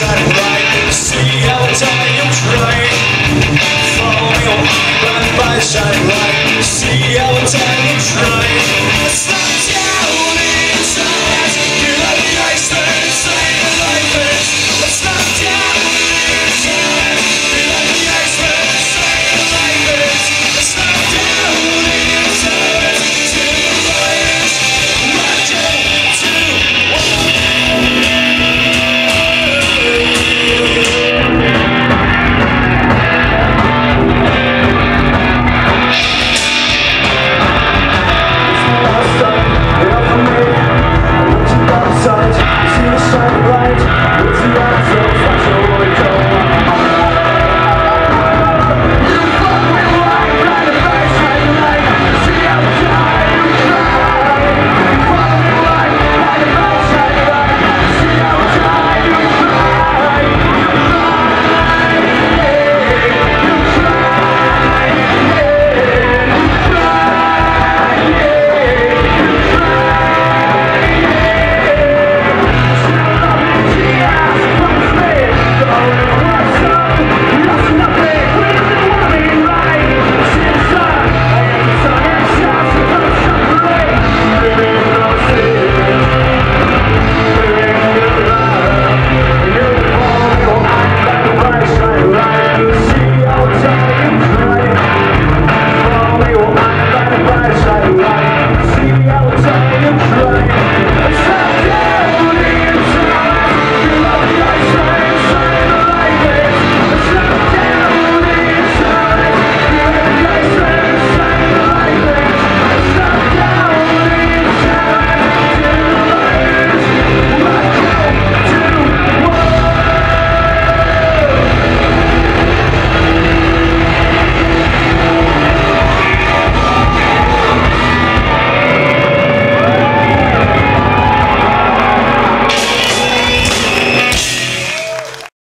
like by shining